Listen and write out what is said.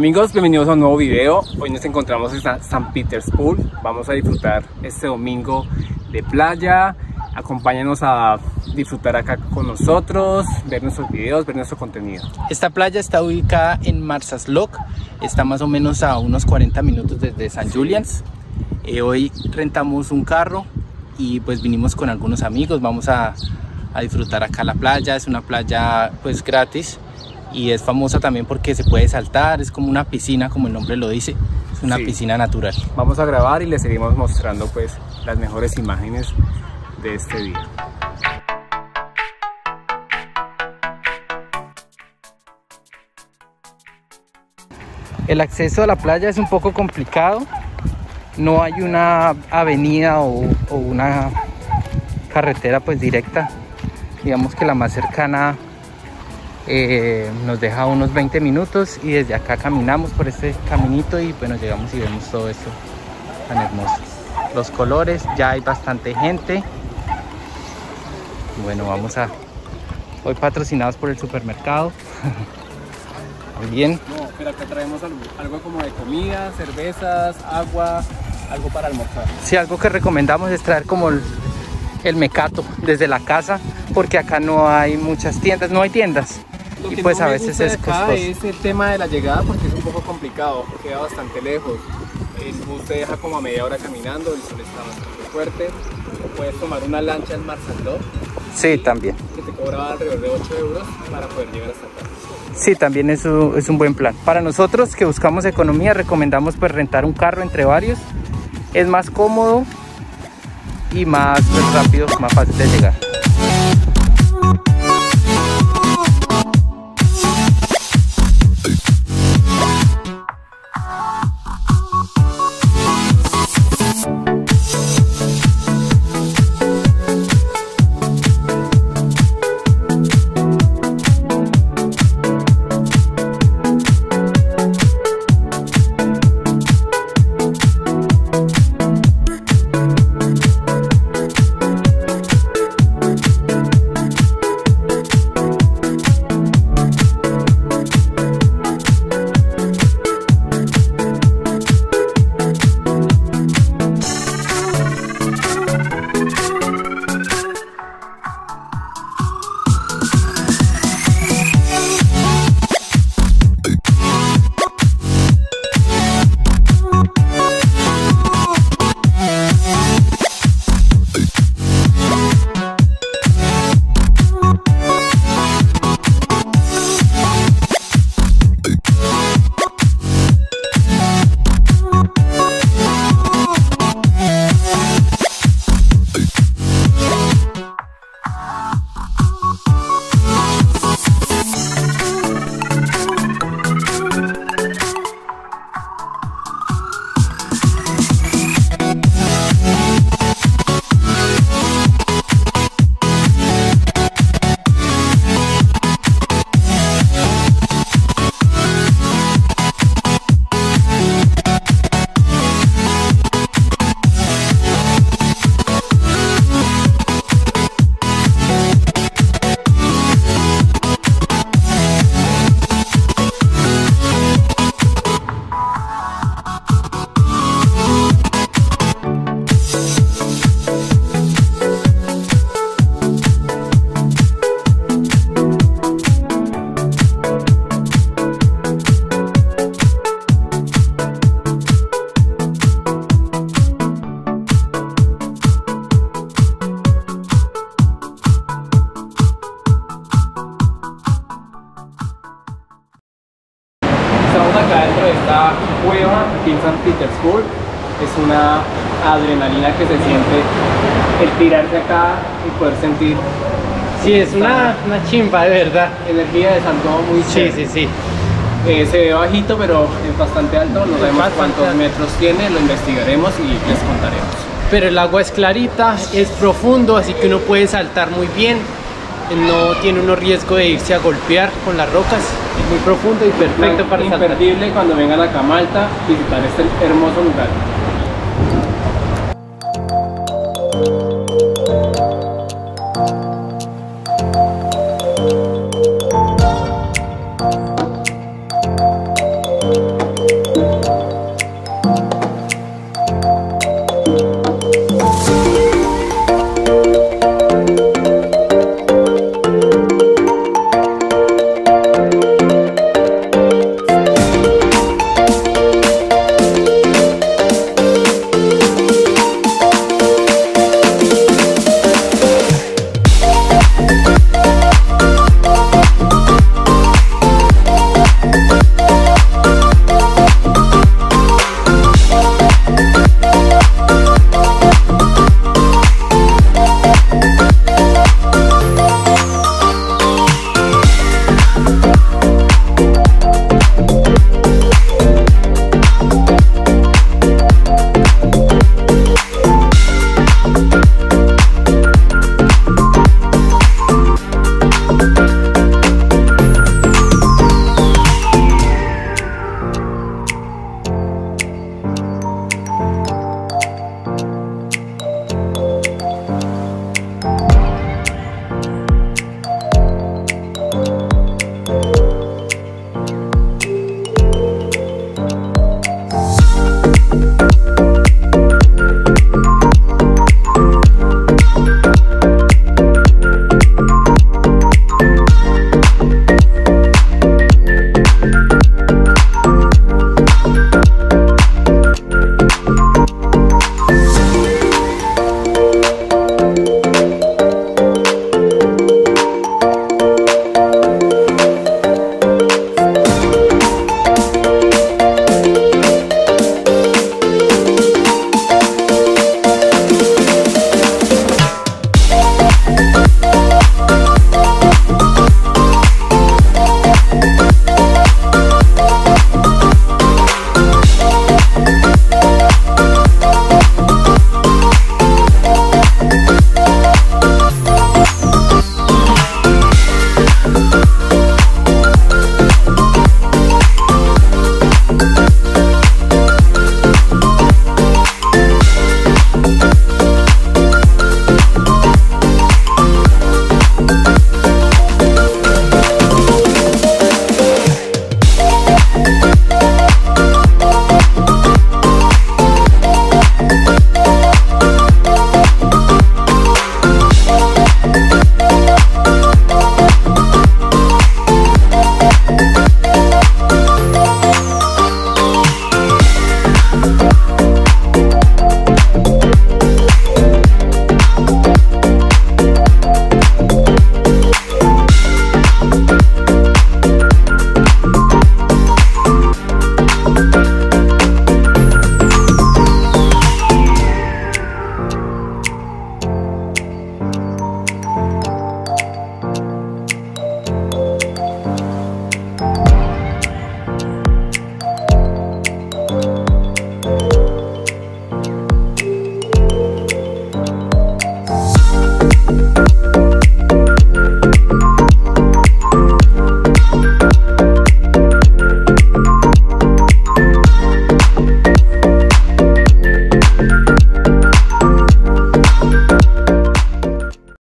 Amigos, bienvenidos a un nuevo video. Hoy nos encontramos en San Petersburg. Vamos a disfrutar este domingo de playa. Acompáñanos a disfrutar acá con nosotros, ver nuestros videos, ver nuestro contenido. Esta playa está ubicada en Marsaslok, está más o menos a unos 40 minutos desde San Julians. Eh, hoy rentamos un carro y pues vinimos con algunos amigos, vamos a, a disfrutar acá la playa, es una playa pues gratis y es famosa también porque se puede saltar, es como una piscina como el nombre lo dice, es una Sí. piscina natural. Vamos a grabar y les seguimos mostrando pues las mejores imágenes de este día. El acceso a la playa es un poco complicado. No hay una avenida o, o una carretera pues directa. Digamos que la más cercana eh, nos deja unos 20 minutos y desde acá caminamos por este caminito y bueno llegamos y vemos todo esto tan hermoso. Los colores, ya hay bastante gente. Bueno, vamos a... Hoy patrocinados por el supermercado. También. No, pero acá traemos algo, algo como de comida, cervezas, agua, algo para almorzar. Sí, algo que recomendamos es traer como el, el mecato desde la casa, porque acá no hay muchas tiendas, no hay tiendas. Lo Y pues no a me veces gusta es costoso. es el tema de la llegada porque es un poco complicado, queda bastante lejos. El bus te deja como a media hora caminando, el sol está bastante fuerte. Puedes tomar una lancha en Marzandó Sí, también. que te cobra alrededor de 8 euros para poder llegar hasta acá. Sí, también es un, es un buen plan. Para nosotros que buscamos economía, recomendamos pues rentar un carro entre varios. Es más cómodo y más pues, rápido, más fácil de llegar. Dentro de esta cueva aquí en San Petersburg. Es una adrenalina que se siente el tirarse acá y poder sentir Sí, es una, una chimba de verdad. energía de Santo muy Sí, chévere. sí, sí. Eh, se ve bajito, pero es bastante alto. No sabemos cuántos alto. metros tiene, lo investigaremos y les contaremos. pero el agua es clarita, es profundo, así que uno puede saltar muy bien. No tiene uno riesgo de irse a golpear con las rocas. Es muy profundo y perfecto para saltar. Imperdible cuando vengan acá a Malta visitar este hermoso lugar. Thank